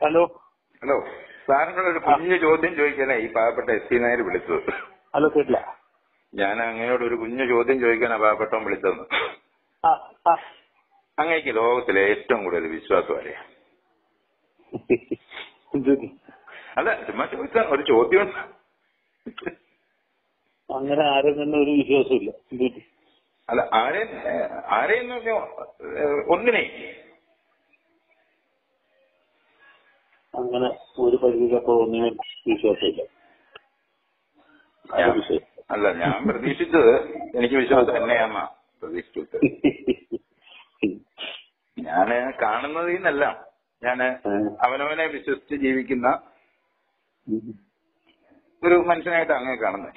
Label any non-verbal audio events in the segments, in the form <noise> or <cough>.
Hello. Hello. സാറിനോട് ഒരു കുഞ്ഞു ചോദ്യം ചോദിക്കാനാ ഈ പാവപ്പെട്ട എസ് സി നായർ വിളിച്ചത്. ഹലോ കേട്ടില്ല. ഞാൻ അങ്ങയോട് ഒരു കുഞ്ഞു ചോദ്യം ചോദിക്കാനാ പാവപ്പെട്ടവൻ വിളിച്ചതെന്ന്. അങ്ങേക്ക് ലോകത്തിലെ ഏറ്റവും കൂടുതൽ വിശ്വാസം ആരെയാ എന്ത്? അല്ല ചുമ്മാ ചോദിച്ച ഒരു ചോദ്യം. അങ്ങനെ ആരും തന്നെ ഒരു വിശ്വാസമില്ല? അല്ല ആരെയും ആരെയെന്ന് പറഞ്ഞോ ഏഹ്, അങ്ങനെ ഒരു പരിധിക്കപ്പോ ഒന്നിനും വിശ്വാസമില്ല. അല്ല ഞാൻ പ്രതീക്ഷിച്ചത് എനിക്ക് വിശ്വാസം തന്നെയാന്നാ പ്രതീക്ഷിച്ചത്. ഞാൻ കാണുന്നതിൽ നിന്നല്ല ഞാൻ അവനവനെ വിശ്വസിച്ച് ജീവിക്കുന്ന ഒരു മനുഷ്യനായിട്ട് അങ്ങനെ കാണുന്നത്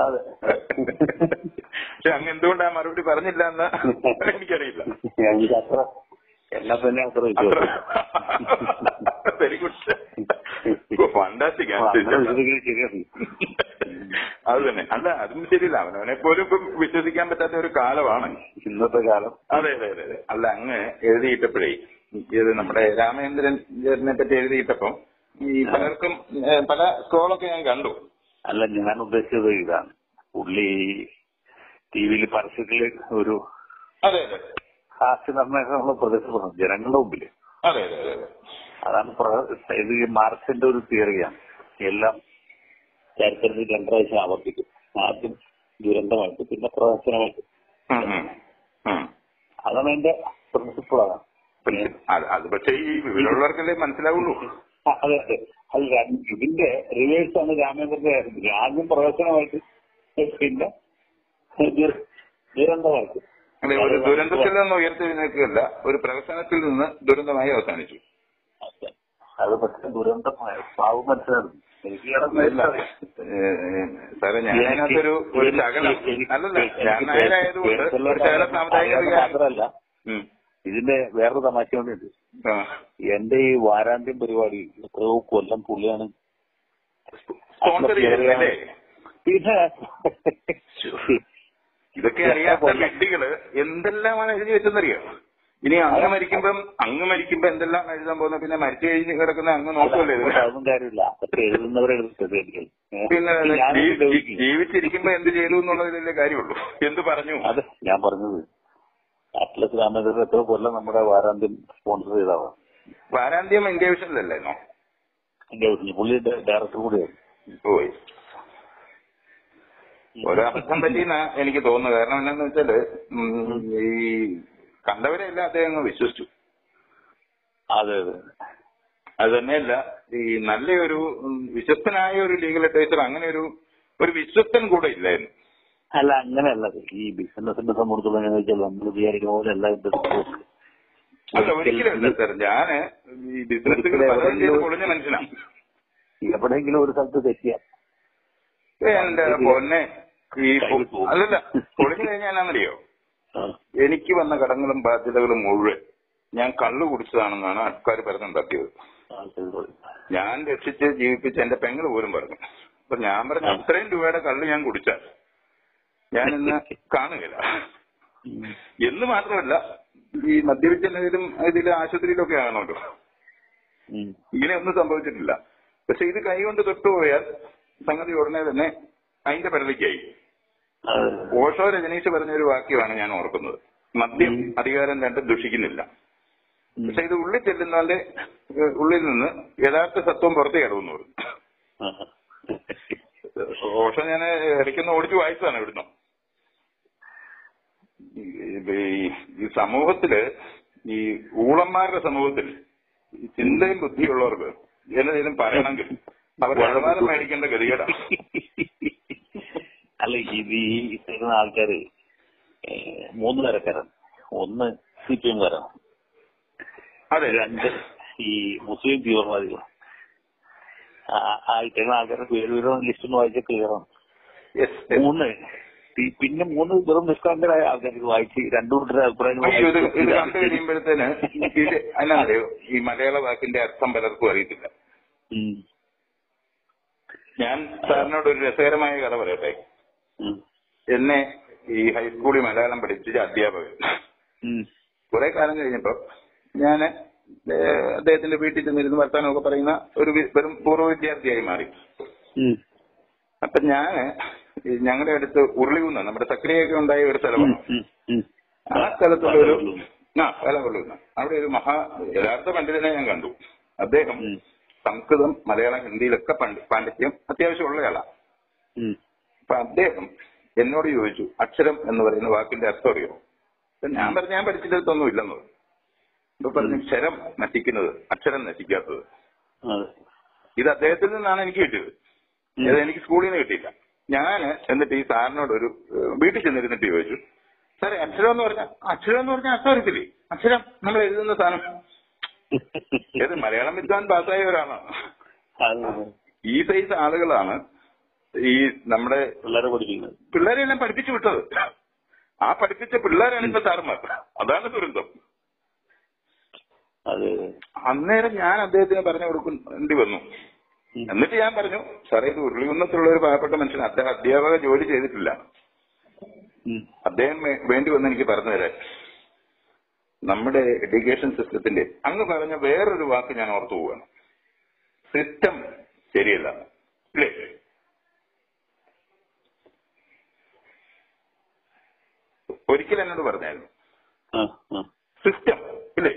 അതെ. പക്ഷെ അങ്ങ് എന്തുകൊണ്ടാ മറുപടി പറഞ്ഞില്ല എന്ന് എനിക്കറിയില്ല. എല്ലാ അത്ര എന്നെ തന്നെ അത്ര <laughs> വെരി ഗുഡ് ഫണ്ടാസ്റ്റിക് അത് തന്നെ. അല്ല അതും ശരിയില്ല. അവനവനെ പോലും ഇപ്പം വിശ്വസിക്കാൻ പറ്റാത്ത ഒരു കാലമാണ്. ഇന്നത്തെ കാലം. അതെ അതെ അതെ അല്ല അങ്ങ് എഴുതിയിട്ടപ്പോഴേ ഇത് നമ്മുടെ രാമേന്ദ്രൻ ചേട്ടനെ പറ്റി എഴുതിയിട്ടപ്പം ഈ പലർക്കും പല സ്ക്രോളൊക്കെ ഞാൻ കണ്ടു. അല്ല ഞാൻ ഉദ്ദേശിച്ചത് ഇതാണ്. പുള്ളി ടി വിയിൽ പരസ്യത്തിൽ ഒരു അതെ അതെ. ഹാസ്യ നിർണയമുള്ള പ്രദർശനം ജനങ്ങളുടെ മുമ്പിൽ അതെ അതെ അതെ അതെ. അതാണ് ഇത് മാർക്സിന്റെ ഒരു തിയറിയാണ്. എല്ലാം ചരിത്രത്തിൽ രണ്ടു പ്രാവശ്യം ആവർത്തിക്കും. ആദ്യം ദുരന്തമായിട്ട് പിന്നെ പ്രവർത്തനമായിട്ട് അതാണ് എന്റെ പ്രിൻസിപ്പിൾ അതാണ് അത് പക്ഷേ ഈ വിവരമുള്ളവർക്കല്ലേ മനസ്സിലാവുള്ളൂ. അതെ അതെ. അത് ഇതിന്റെ റിവേഴ്സ് ആണ് രാമേന്ദ്രന്റെ കാര്യത്തിൽ ആദ്യം പ്രവർത്തനമായിട്ട് പിന്നെ ദുര- ദുരന്തമായിട്ട്. ഒരു ദുരന്തത്തിൽ നിന്ന് ഉയർത്തെഴുന്നേൽക്കുകയല്ല ഒരു പ്രവർത്തനത്തിൽ നിന്ന് ദുരന്തമായി അവസാനിച്ചു. അത് പക്ഷെ ദുരന്തമായ പാവം സാറേ ഞാൻ ഒരു ശകലം അല്ലല്ല ഞാൻ നായരായതുകൊണ്ട് ഒരു ശകലം സാമുദായിക വികാരം മാത്രമല്ല ഉം. ഇതിന്റെ വേറൊരു തമാശ കൂടിയുണ്ട്. എന്റെ ഈ വാരാന്ത്യം പരിപാടി എത്രയോ കൊല്ലം പുള്ളിയാണ് പിന്നെ ഇതൊക്കെ അറിയാത്ത വ്യക്തികൾ എന്തെല്ലാമാണ് എഴുതി വെച്ചെന്നറിയാം ഇനി അങ്ങ് മരിക്കുമ്പം അങ്ങ് മരിക്കുമ്പോ എന്തെല്ലാം എഴുതാൻ പോകുന്ന? പിന്നെ മരിച്ചു കഴിഞ്ഞ് കിടക്കുന്ന അങ്ങ് നോക്കുമല്ലേ അതൊന്നും കാര്യമില്ല. അതൊക്കെ പിന്നെ. ജീവിച്ചിരിക്കുമ്പോ എന്ത് ചെയ്തു എന്നുള്ളതിലല്ലേ കാര്യമുള്ളൂ. എന്ത് പറഞ്ഞു? അതെ ഞാൻ പറഞ്ഞത് അറ്റ്ലസ് രാമേന്ദ്രൻ എത്ര കൊല്ലം നമ്മുടെ വാരാന്ത്യം സ്പോൺസർ ചെയ്താവ വാരാന്ത്യം ഇന്ത്യ വിഷനിലല്ലായിരുന്നോ എന്റെ വിഷൻ പുള്ളി ഡയറക്ടർ കൂടിയായിരുന്നു. പോയി ഒരബദ്ധം പറ്റിയെന്നാ എനിക്ക് തോന്നുന്നത്. കാരണം എന്താന്ന് വെച്ചാൽ ഈ കണ്ടവരെല്ലാം അദ്ദേഹം അങ്ങ് വിശ്വസിച്ചു. അതെ അതെ. അത് തന്നെയല്ല ഈ നല്ലൊരു ഒരു വിശ്വസ്തനായ ഒരു ലീഗൽ അഡ്വൈസർ അങ്ങനെ ഒരു ഒരു വിശ്വസ്തൻ കൂടെ ഇല്ലായിരുന്നു. അല്ല അങ്ങനെയല്ല. ഈ ബിസിനസിന്റെ സംബന്ധിച്ചുള്ള വെച്ചാൽ നമ്മൾ വിചാരിക്കുന്ന പോലെ എല്ലാ ബിസിനസ്സും അല്ല ഒരിക്കലും അല്ല സാർ. ഞാൻ ഈ ബിസിനസ് പൊളിഞ്ഞ മനുഷ്യനാണ് എവിടെയെങ്കിലും ഒരു സ്ഥലത്ത് തെറ്റിയ. എന്റെ പൊന്നെ? അല്ലല്ല പൊളിഞ്ഞു കഴിഞ്ഞാൽ എന്നാന്നറിയോ? എനിക്ക് വന്ന കടങ്ങളും ബാധ്യതകളും മുഴുവൻ ഞാൻ കള്ളു കുടിച്ചതാണെന്നാണ് ആൾക്കാർ പറഞ്ഞുണ്ടാക്കിയത് ഞാൻ രക്ഷിച്ച് ജീവിപ്പിച്ച എന്റെ പെങ്ങൾ പോലും പറഞ്ഞു. അപ്പൊ ഞാൻ പറഞ്ഞു അത്രയും രൂപയുടെ കള്ള് ഞാൻ കുടിച്ചാൽ ഞാൻ ഇന്ന് കാണുകയില്ല. എന്ന് മാത്രമല്ല ഈ മദ്യപിച്ചതിലും ഇതിൽ ആശുപത്രിയിലൊക്കെ ആകണമല്ലോ ഇങ്ങനെ ഒന്നും സംഭവിച്ചിട്ടില്ല. പക്ഷെ ഇത് കൈകൊണ്ട് തൊട്ടുപോയാൽ സംഗതി ഉടനെ തന്നെ അതിന്റെ പരിധിക്കായി ഓഷോ രജനീഷ് പറഞ്ഞ ഒരു വാക്യമാണ് ഞാൻ ഓർക്കുന്നത്. മദ്യം അധികാരം കണ്ട് ദുഷിക്കുന്നില്ല. പക്ഷെ ഇത് ഉള്ളിൽ ചെല്ലുന്നതിന്റെ ഉള്ളിൽ നിന്ന് യഥാർത്ഥ സത്വം പുറത്തു കിടന്നു ഓഷോ ഞാൻ ഇടയ്ക്കൊന്ന് ഓടിച്ചു വായിച്ചതാണ് ഇവിടുന്ന്. ഈ- സമൂഹത്തിൽ ഈ ഊളന്മാരുടെ സമൂഹത്തിൽ ചിന്തയും ബുദ്ധിയുള്ളവർക്ക് എന്തെങ്കിലും പറയണമെങ്കിൽ അവർ വളരെ മേടിക്കേണ്ട ഗതികേടാണ്. അല്ല ഇത് ഈ ഇത്തരുന്ന ആൾക്കാര് മൂന്ന് തരക്കാരാണ് ഒന്ന് സി പി എംകാരാണ് അതെ. രണ്ട് ഈ മുസ്ലിം തീവ്രവാദികൾ ആയിട്ടുള്ള ആൾക്കാരുടെ പേര് വിവരം ലിസ്റ്റ് ഒന്ന് വായിച്ച ക്ലിയറാണ് മൂന്ന് പിന്നെ മൂന്ന് വെറും നിഷ്കാന്തരായ ആൾക്കാർ വായിച്ച് രണ്ടു കൂട്ടരുടെ അഭിപ്രായം ഇത് കണ്ടു കഴിയുമ്പോഴത്തേന് അതിനറിയോ ഈ മലയാള വാക്കിന്റെ അർത്ഥം പലർക്കും അറിയത്തില്ല. ഞാൻ സാറിനോട് ഒരു രസകരമായ കഥ പറയട്ടെ. എന്നെ ഈ ഹൈസ്കൂളിൽ മലയാളം പഠിപ്പിച്ച അധ്യാപകൻ. കുറെ കാലം കഴിഞ്ഞപ്പോ ഞാൻ അദ്ദേഹത്തിന്റെ വീട്ടിൽ ചെന്നിരുന്ന് വർത്താനമൊക്കെ പറയുന്ന ഒരു വെറും പൂർവ വിദ്യാർത്ഥിയായി മാറി. അപ്പൊ ഞാൻ ഞങ്ങളുടെ അടുത്ത് ഉരുളികുന്ന നമ്മുടെ സക്രിയൊക്കെ ഉണ്ടായ ഒരു. സ്ഥലമാണ്. ആ സ്ഥലത്തുള്ള ഒരു ആ വേലകൊള്ളുന്ന അവിടെ ഒരു മഹാ യഥാർത്ഥ പണ്ഡിതനെ ഞാൻ കണ്ടു അദ്ദേഹം. സംസ്കൃതം മലയാളം ഹിന്ദിയിലൊക്കെ പണ്ഡി- പാണ്ഡിത്യം അത്യാവശ്യം ഉള്ളയാളാ ഉം. അപ്പൊ അദ്ദേഹം എന്നോട് ചോദിച്ചു അക്ഷരം എന്ന് പറയുന്ന വാക്കിന്റെ അർത്ഥം അറിയോ ഞാൻ പറഞ്ഞു ഞാൻ പഠിച്ചിട്ടൊന്നും ഇല്ലെന്ന് പറഞ്ഞു. ഇപ്പൊ പറഞ്ഞു ക്ഷരം നശിക്കുന്നത് അക്ഷരം നശിക്കാത്തത്. ഇത് അദ്ദേഹത്തിൽ നിന്നാണ് എനിക്ക് കിട്ടിയത്. ഇത് എനിക്ക് സ്കൂളിൽ നിന്ന് കിട്ടിയില്ല. ഞാൻ എന്നിട്ട് ഈ സാറിനോട് ഒരു വീട്ടിൽ ചെന്നിരുന്നിട്ട് ചോദിച്ചു സാറേ അക്ഷരം എന്ന് പറഞ്ഞാൽ അക്ഷരം എന്ന് പറഞ്ഞാൽ അർത്ഥം അറിയത്തില്ലേ? അക്ഷരം നമ്മൾ എഴുതുന്ന സാധനം. <laughs> ഏത് മലയാളം വിദ്വാൻ പാസ്സായ ഒരാളാണ് ഈ സൈസ് ആളുകളാണ് ഈ നമ്മുടെ പിള്ളേരെ പഠിപ്പിക്കുന്നത്. പിള്ളേരെല്ലാം പഠിപ്പിച്ചു വിട്ടത്. ആ പഠിപ്പിച്ച പിള്ളേരാണ് ഇപ്പൊ സാറന്മാർ. അതാണ് ദുരന്തം. അതെ അന്നേരം ഞാൻ അദ്ദേഹത്തിന് പറഞ്ഞു കൊടുക്കേണ്ടി വന്നു. എന്നിട്ട് ഞാൻ പറഞ്ഞു സാറേ ഇത് ഉരുളികുന്നത്തുള്ള ഒരു പാവപ്പെട്ട മനുഷ്യൻ അദ്ദേഹം അധ്യാപക ജോലി ചെയ്തിട്ടില്ല. അദ്ദേഹം വേണ്ടി വന്ന് എനിക്ക് പറഞ്ഞു തരാൻ. നമ്മുടെ എഡ്യൂക്കേഷൻ സിസ്റ്റത്തിന്റെ അങ്ങ് പറഞ്ഞ വേറൊരു വാക്ക് ഞാൻ ഓർത്തു പോവാണ് സിസ്റ്റം ശരിയല്ല. ഒരിക്കൽ എന്നോട് പറഞ്ഞായിരുന്നു. സിസ്റ്റം ഇല്ലേ?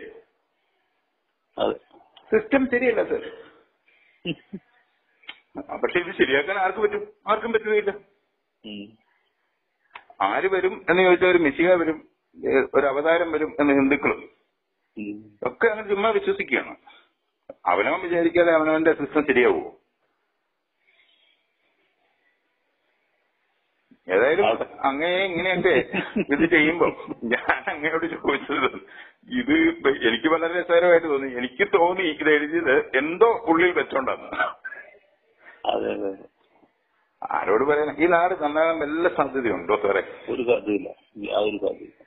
സിസ്റ്റം ശരിയല്ല സർ പക്ഷെ ഇത് ശരിയാക്കാൻ ആർക്ക് പറ്റും. ആർക്കും പറ്റുകയില്ല. ആര് വരും എന്ന് ചോദിച്ചാൽ ഒരു മിശിക വരും ഒരു അവതാരം വരും എന്ന് ഹിന്ദുക്കളും. ഒക്കെ അങ്ങനെ ചുമ്മാ വിശ്വസിക്കുകയാണ്. അവനവൻ വിചാരിക്കാതെ അവനവന്റെ സിസ്റ്റം ശരിയാവുമോ ഏതായാലും അങ്ങനെ ഇങ്ങനെയൊക്കെ ഇത് ചെയ്യുമ്പോ ഞാൻ അങ്ങയോട് ചോദിച്ചത് ഇത് എനിക്ക് വളരെ രസകരമായിട്ട് തോന്നി. എനിക്ക് തോന്നി ഇത് എഴുതിയത് എന്തോ ഉള്ളിൽ വെച്ചോണ്ടാണ് അതെ അതെ അതെ. ആരോട് പറയാൻ ഈ നാട് നന്നാകാൻ വല്ല സാധ്യതയുണ്ടോ സാറേ? ഒരു സാധ്യതയില്ല. യാതൊരു സാധ്യതയില്ല.